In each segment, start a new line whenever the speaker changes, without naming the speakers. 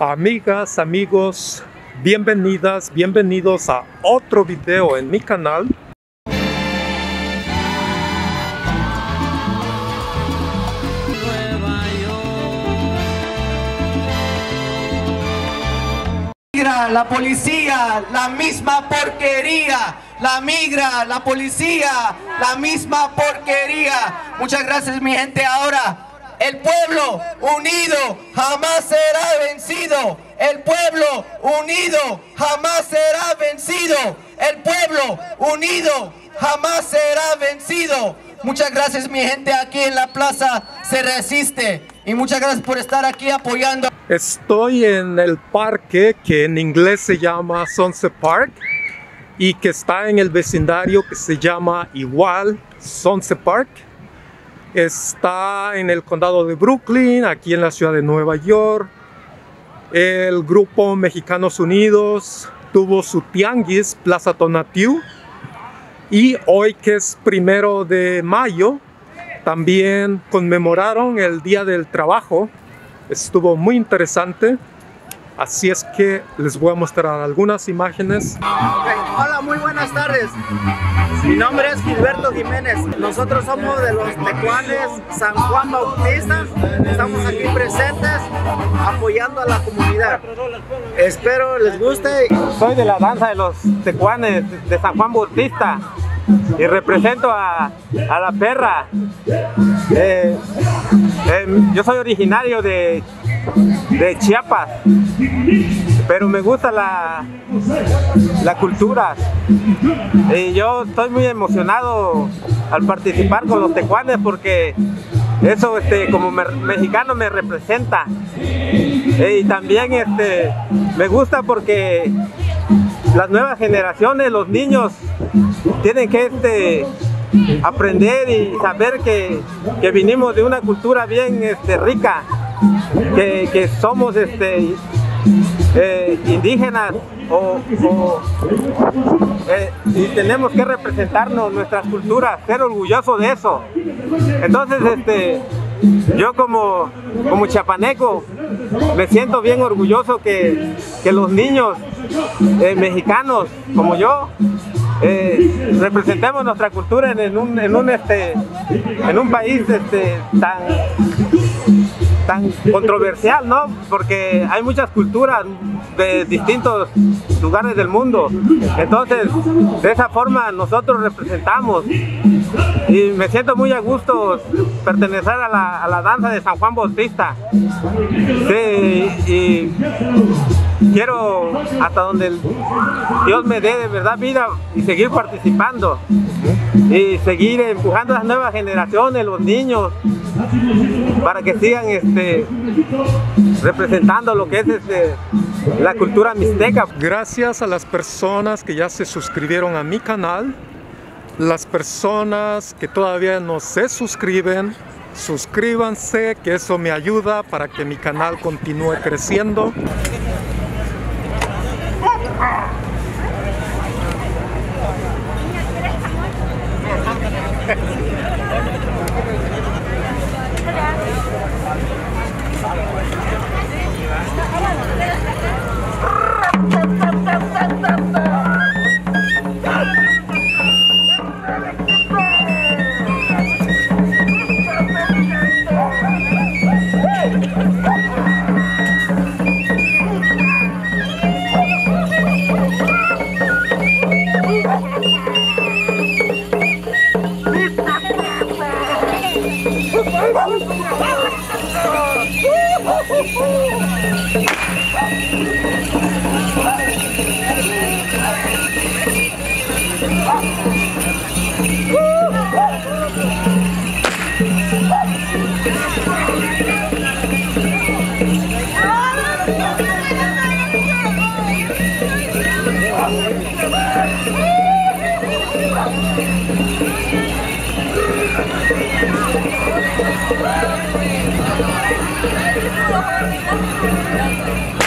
Amigas, amigos, bienvenidas, bienvenidos a otro video en mi canal.
la policía, la misma porquería. La migra, la policía, la misma porquería. Muchas gracias mi gente. Ahora, el pueblo unido jamás será vencido. El pueblo unido jamás será vencido. El pueblo unido jamás será vencido. Muchas gracias mi gente aquí en la plaza se resiste. Y muchas gracias por estar aquí apoyando.
Estoy en el parque que en inglés se llama Sunset Park y que está en el vecindario que se llama igual Sunset Park. Está en el condado de Brooklyn, aquí en la ciudad de Nueva York. El grupo Mexicanos Unidos tuvo su tianguis Plaza Tonatiu y hoy que es primero de mayo también conmemoraron el Día del Trabajo estuvo muy interesante. Así es que les voy a mostrar algunas imágenes.
Hola, muy buenas tardes. Mi nombre es Gilberto Jiménez. Nosotros somos de los Tecuanes San Juan Bautista. Estamos aquí presentes apoyando a la comunidad. Espero les guste.
Soy de la danza de los Tecuanes de San Juan Bautista y represento a, a la perra. Eh, eh, yo soy originario de, de Chiapas, pero me gusta la, la cultura. Y yo estoy muy emocionado al participar con los tecuanes porque eso este, como mexicano me representa. Y también este, me gusta porque las nuevas generaciones, los niños, tienen que este, aprender y saber que, que, vinimos de una cultura bien este, rica, que, somos este, eh, indígenas o, eh, y tenemos que representarnos nuestras culturas, ser orgullosos de eso. Entonces, este, yo como, como chapaneco me siento bien orgulloso que, que los niños eh, mexicanos como yo representemos nuestra cultura en, un, en un, este, en un país este, tan tan controversial, ¿no? Porque hay muchas culturas de distintos lugares del mundo. Entonces, de esa forma nosotros representamos. Y me siento muy a gusto pertenecer a la, a la danza de San Juan Bautista. Sí, y quiero hasta donde Dios me dé de verdad vida y seguir participando y seguir empujando a las nuevas generaciones, los niños, para que sigan este, representando lo que es este, la cultura mixteca.
Gracias a las personas que ya se suscribieron a mi canal, las personas que todavía no se suscriben, suscríbanse, que eso me ayuda para que mi canal continúe creciendo.
Thank
you.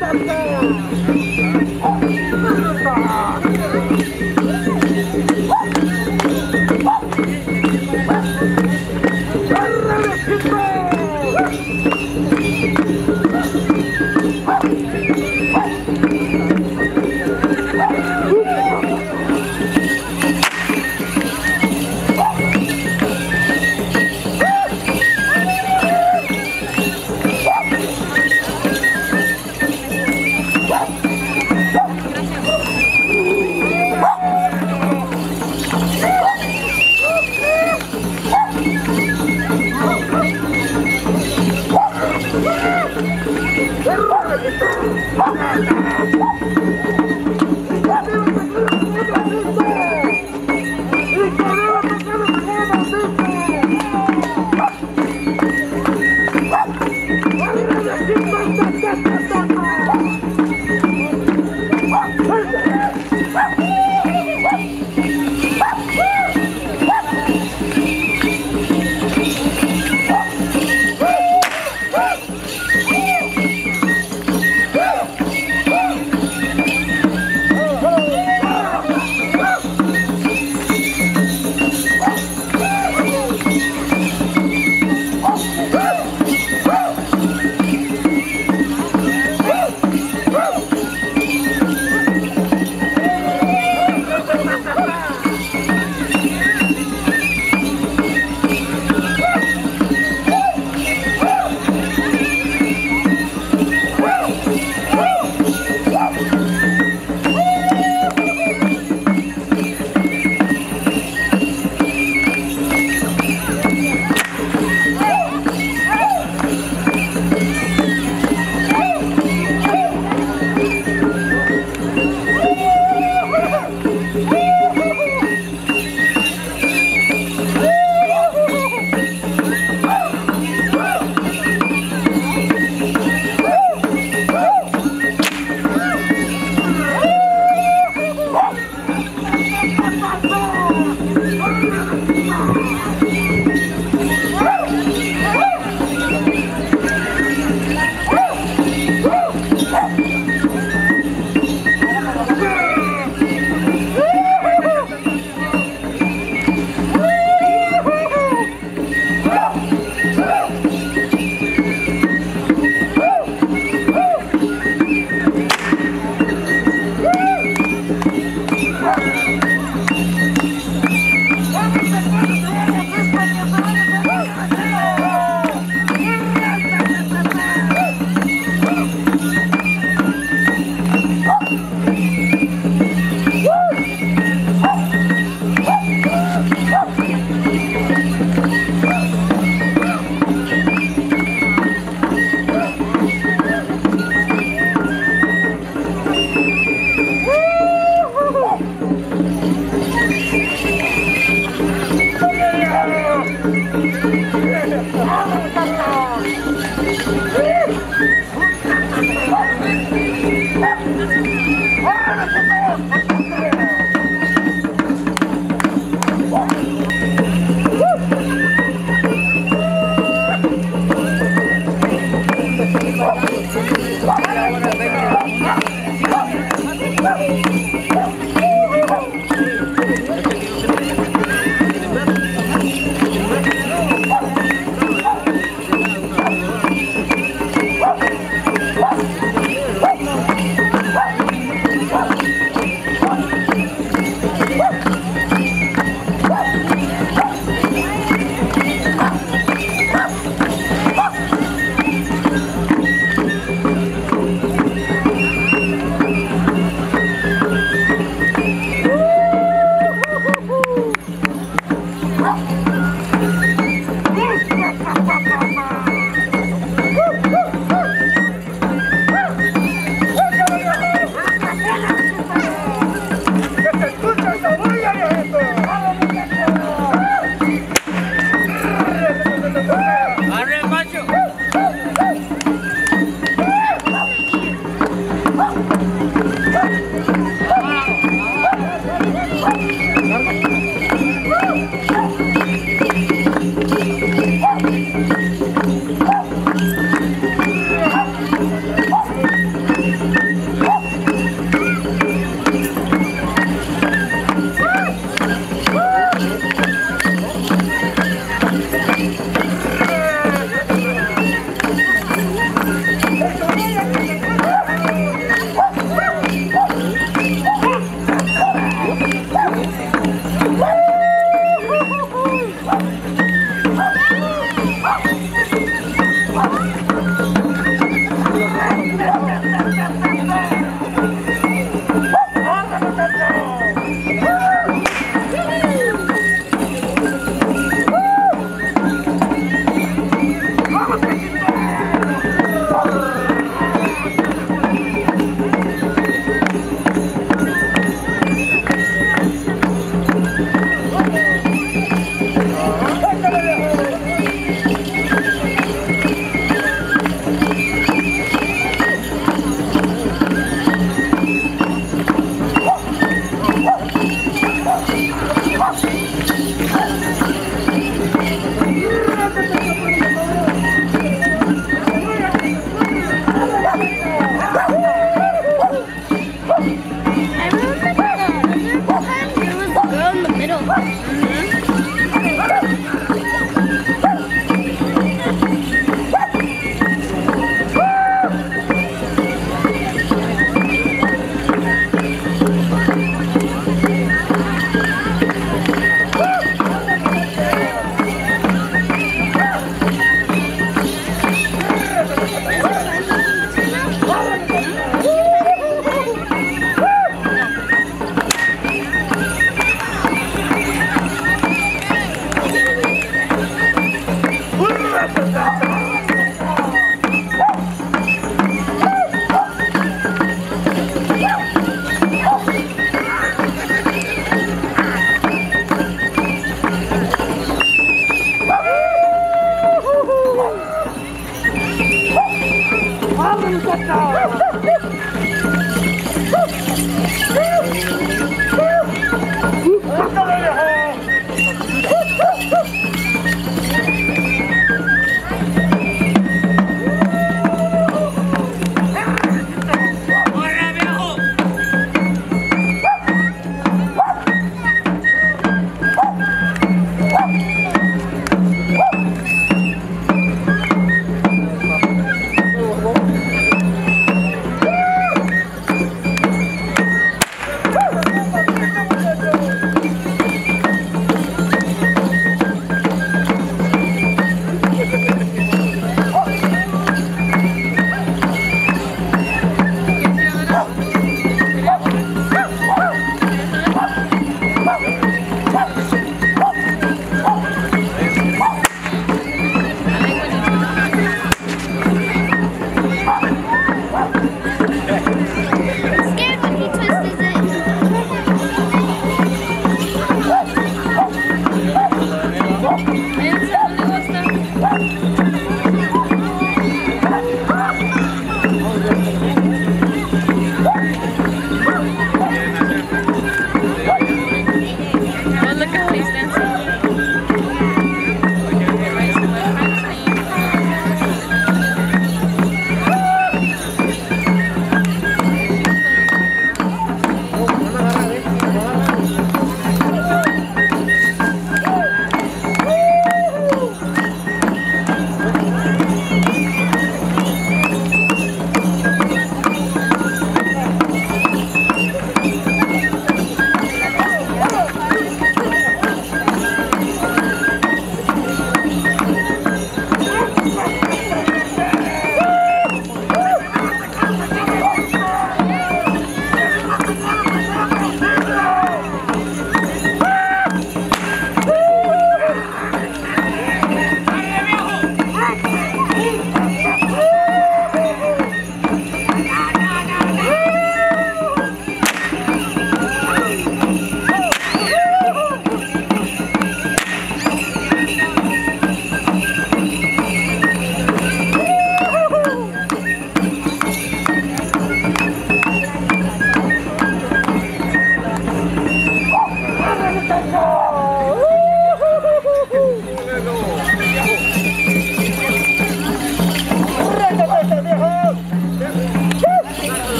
tâm
cơ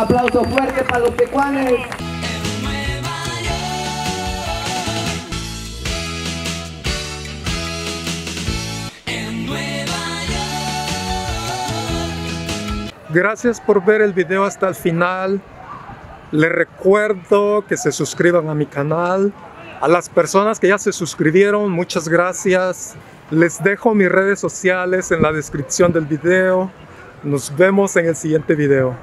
aplauso fuerte para los tecuanes.
Gracias por ver el video hasta el final. Les recuerdo que se suscriban a mi canal. A las personas que ya se suscribieron, muchas gracias. Les dejo mis redes sociales en la descripción del video. Nos vemos en el siguiente video.